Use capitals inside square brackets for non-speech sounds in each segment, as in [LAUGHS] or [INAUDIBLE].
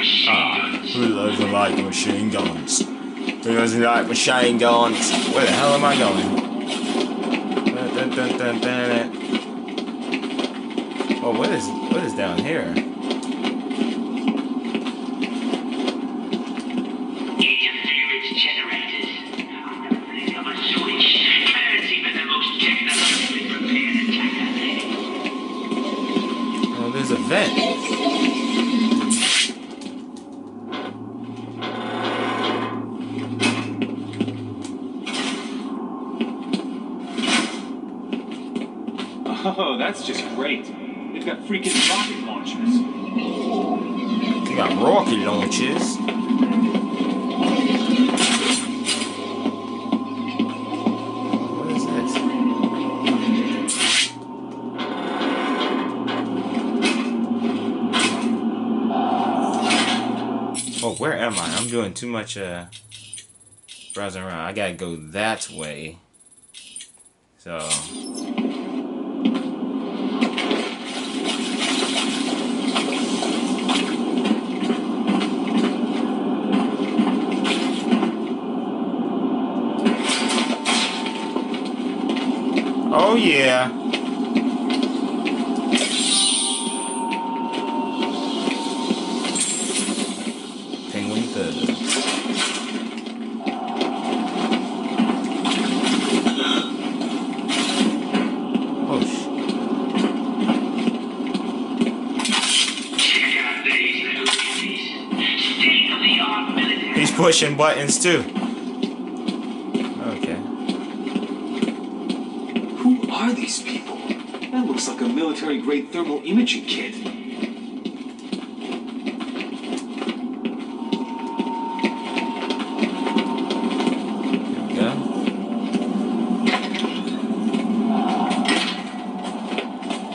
Ah, who doesn't like machine guns? Who doesn't like machine guns? Where the hell am I going? Dun, dun, dun. Oh, what is what is down here? Oh, that's just great. They've got freaking rocket launchers. They got rocket launchers. What is this? Oh, where am I? I'm doing too much uh browsing around. I gotta go that way. So yeah. Penguin Third. Oh sh- Check out these little beauties. State-of-the-art military. He's pushing buttons too. Okay. Who are these people? That looks like a military-grade thermal imaging kit.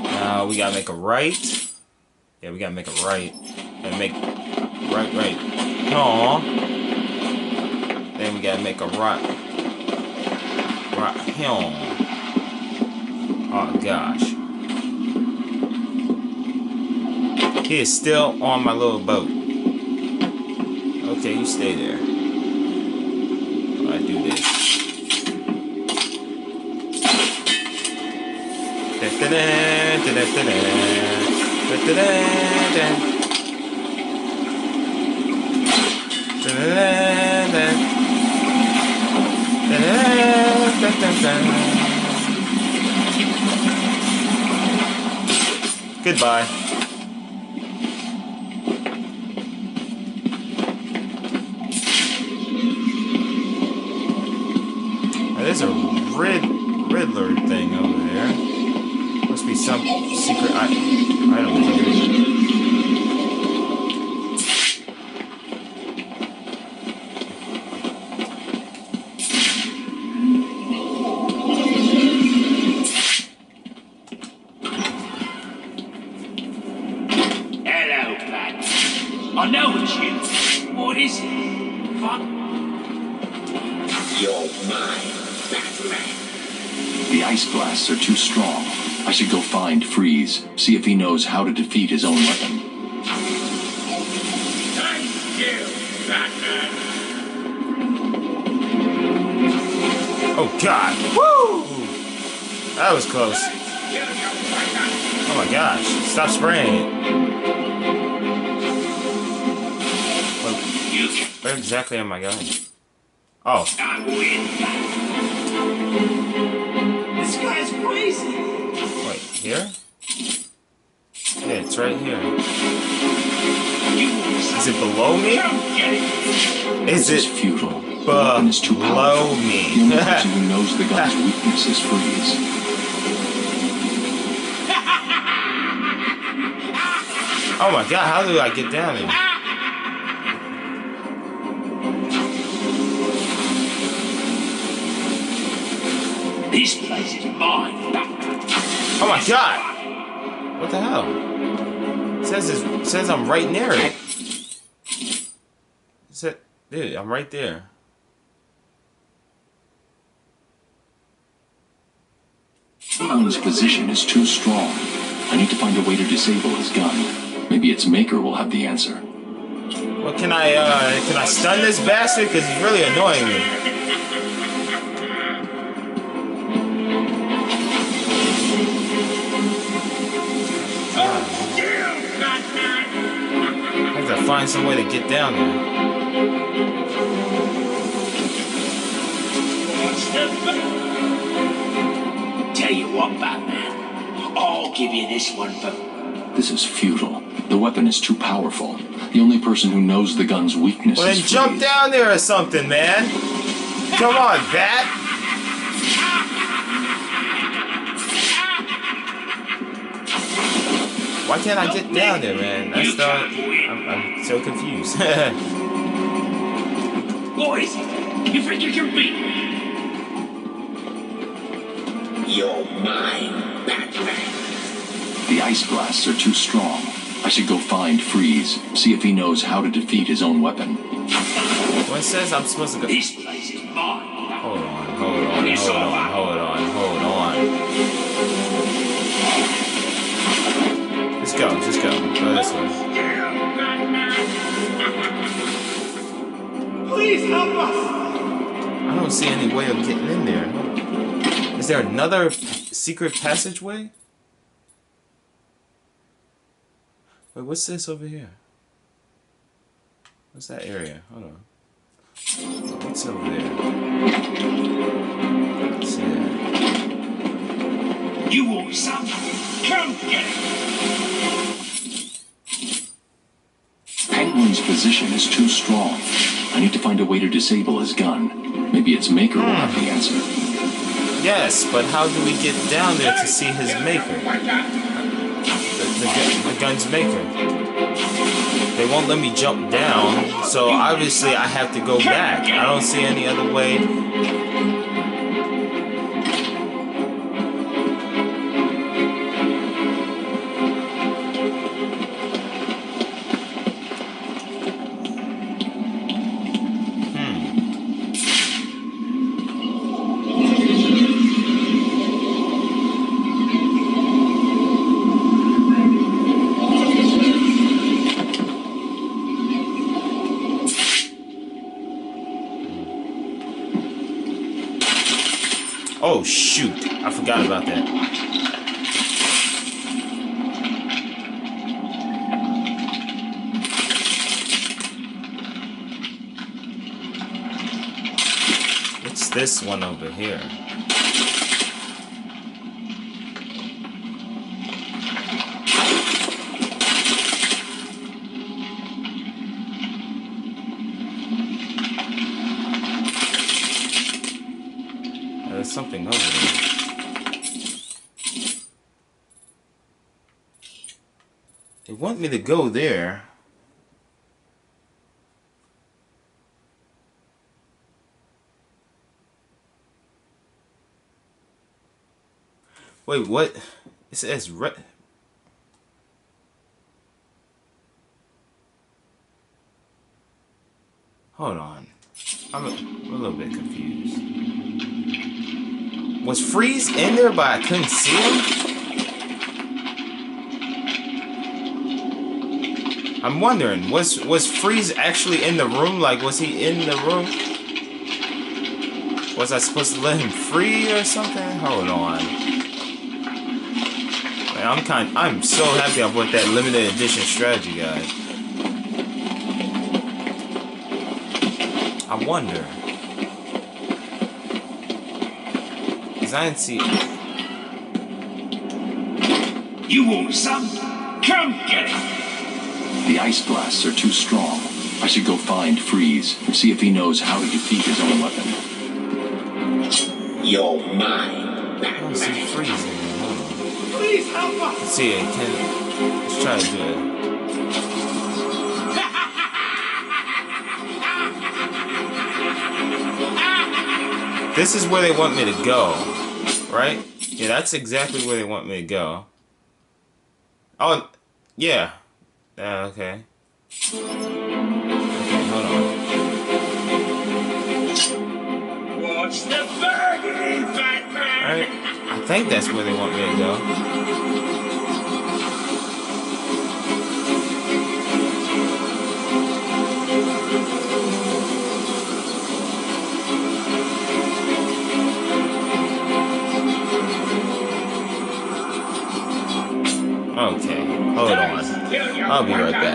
Now we gotta make a right. Yeah, we gotta make a right. And make right, right. Aw. Then we gotta make a right. Right here. Oh gosh. He is still on my little boat. Okay, you stay there. I do this. Da-da-da, da-da-da-da, da-da-da-da. Da-da-da-da. Da-da-da-da-da-da. Goodbye. There's a red Riddler thing over there. Must be some secret I item here. Hello, Pat. I know it's you. What is it? Fuck. You're mine, Batman. The ice blasts are too strong. I should go find Freeze, see if he knows how to defeat his own weapon. Thank you, Batman. Oh god. Woo! That was close. Kill your weapon. Oh my gosh. Stop spraying it. Where, You can where exactly am I going? Oh. I win. This guy's crazy. Wait, here? Yeah, it's right here. You want Is it below me? Don't get it. Is This is it futile. The weapon too below me? The only person [LAUGHS] who knows the gun's weakness is Freeze. oh my god, how do I get down there? Is mine, Oh my god! What the hell? It says it says I'm right near it. It said, dude, I'm right there. Gun's position is too strong. I need to find a way to disable his gun. Maybe its maker will have the answer. Well, can I, uh, can I stun this bastard? Because he's really annoying me. Find some way to get down there. What's the ba- Tell you what, Batman. I'll give you this one for This is futile. The weapon is too powerful. The only person who knows the gun's weakness Well, then jump Freeze. down there or something, man. Come on, bat. Why can't I get down there, man? That's the. I'm, I'm so confused. [LAUGHS] Boys. You think you can beat me? You're mine, Batman. The ice blasts are too strong. I should go find Freeze, see if he knows how to defeat his own weapon. well, it says I'm supposed to go. This place is mine. Hold on, hold on, hold on, hold on, Please help us! I don't see any way of getting in there. Is there another secret passageway? Wait, what's this over here? What's that area? Hold on. What's over there? What's there? You want some? Come get it. Penguin's position is too strong. I need to find a way to disable his gun. Maybe its maker will have the hmm. answer. Yes, but how do we get down there to see his maker? The, the, the gun's maker. They won't let me jump down, so obviously I have to go back. I don't see any other way. Oh shoot! I forgot about that. What's this one over here? Something over there. They want me to go there. Wait, what? It says red. Hold on. I'm a, I'm a little bit confused. Was Freeze in there, but I couldn't see him? I'm wondering, was was Freeze actually in the room? Like, was he in the room? Was I supposed to let him free or something? Hold on. Man, I'm kind. I'm so happy I bought that limited edition strategy guys. I wonder. Cause I didn't see. You want some? Come get it. The ice blasts are too strong. I should go find Freeze, and see if he knows how to defeat his own weapon. You're mine, I don't see Batman. Freeze in there. Hold. Please help us! Let's see it. Can let's try to do it. [LAUGHS] This is where they want me to go, right? Yeah, that's exactly where they want me to go. Oh, yeah. Uh, okay. Okay, hold on. What's the Batman? Alright. I think that's where they want me to go. I'll be right back.